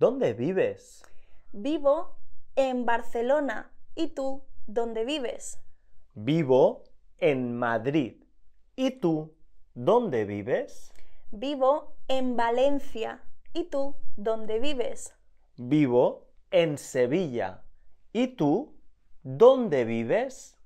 ¿Dónde vives? Vivo en Barcelona. ¿Y tú dónde vives? Vivo en Madrid. ¿Y tú dónde vives? Vivo en Valencia. ¿Y tú dónde vives? Vivo en Sevilla. ¿Y tú dónde vives?